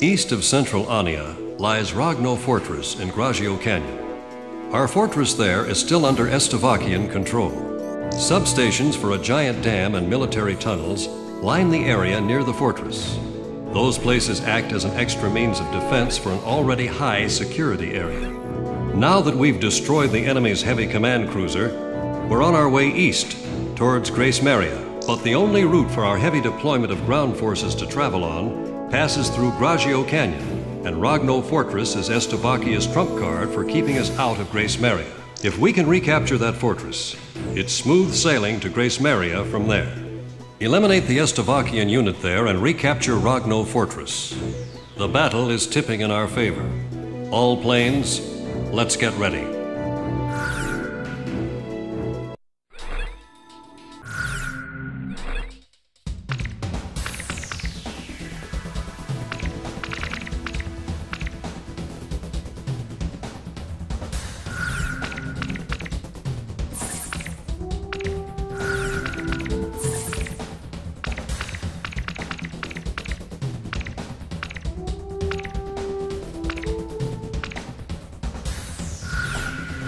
East of central Ania lies Rogno Fortress in Gragio Canyon. Our fortress there is still under Estovakian control. Substations for a giant dam and military tunnels line the area near the fortress. Those places act as an extra means of defense for an already high security area. Now that we've destroyed the enemy's heavy command cruiser, we're on our way east towards Gracemeria. But the only route for our heavy deployment of ground forces to travel on passes through Gragio Canyon, and Rogno Fortress is Estovakia's trump card for keeping us out of Gracemeria. If we can recapture that fortress, it's smooth sailing to Gracemeria from there. Eliminate the Estovakian unit there and recapture Rogno Fortress. The battle is tipping in our favor. All planes, let's get ready.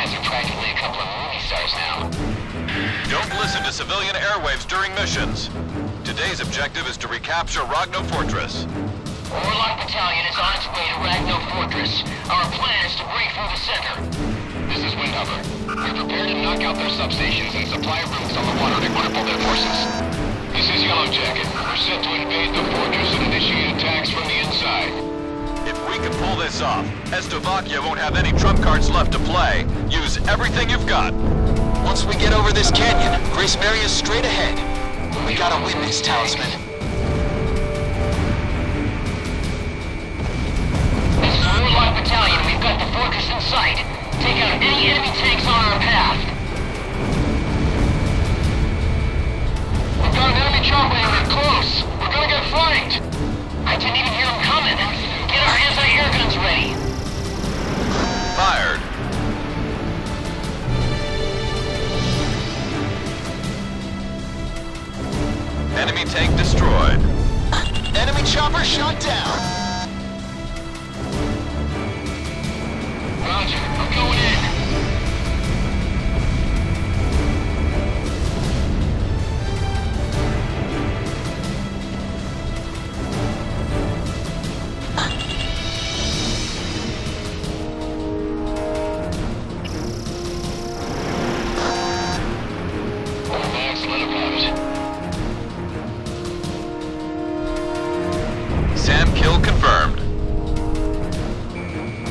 guys are practically a couple of movie stars now. Don't listen to civilian airwaves during missions. Today's objective is to recapture Ragno Fortress. Warlock Battalion is on its way to Ragno Fortress. Our plan is to break through the center. This is Windhover. We're prepared to knock out their substations and supply rooms on the water to cripple their forces. This is Yellowjacket. We're set to invade the fortress and initiate attacks from the inside we can pull this off. Estovakia won't have any trump cards left to play. Use everything you've got. Once we get over this canyon, Gracemeria is straight ahead. We gotta win this talisman. This is Warlock Battalion. We've got the fortress in sight. Take out any enemy tanks on our path. Enemy tank destroyed. Enemy chopper shot down. Roger, I'm going in.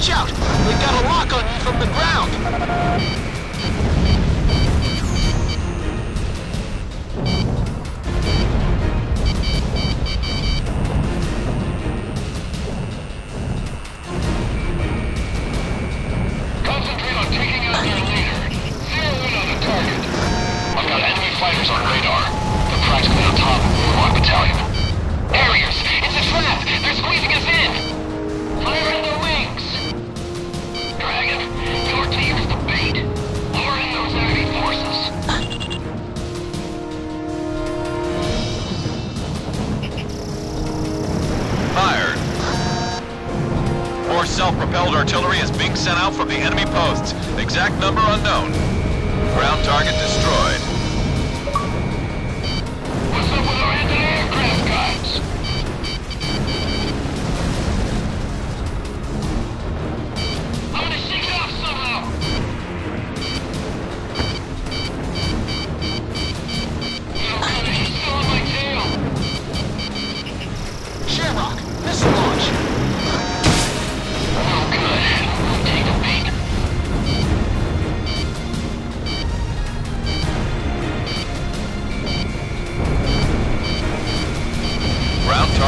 Watch out! We've got a lock on you from the ground! propelled artillery is being sent out from the enemy posts. Exact number unknown. Ground target destroyed.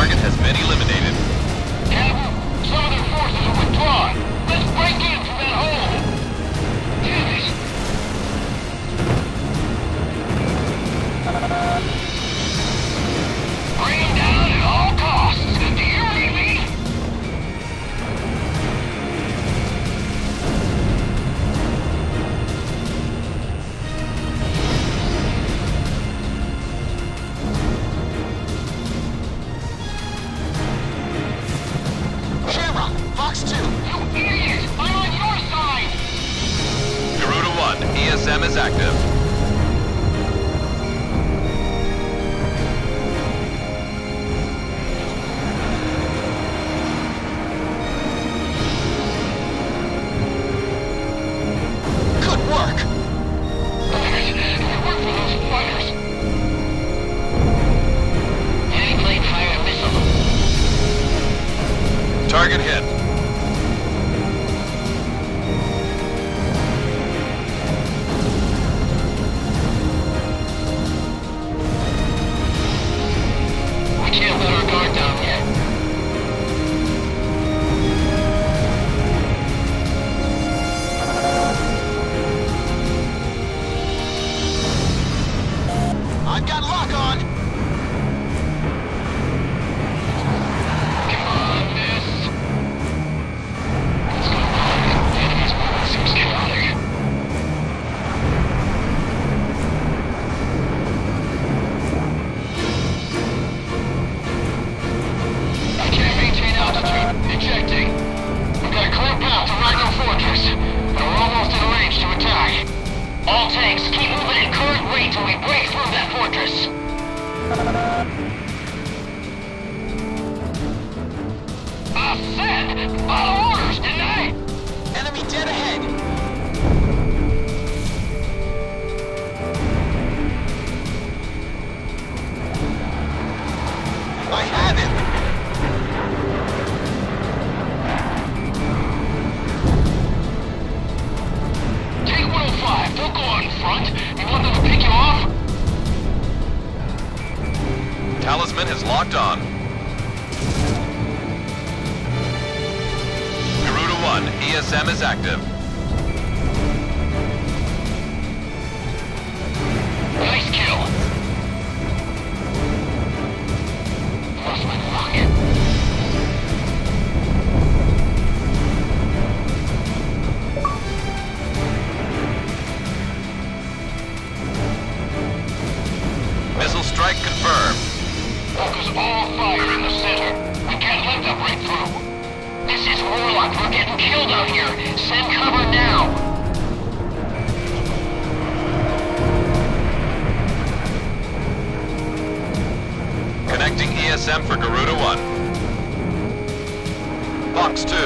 target has been eliminated. is active. equipment is locked on. Garuda 1, ESM is active. Nice fuck? We're getting killed out here. Send cover now. Connecting ESM for Garuda 1. Box 2.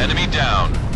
Enemy down.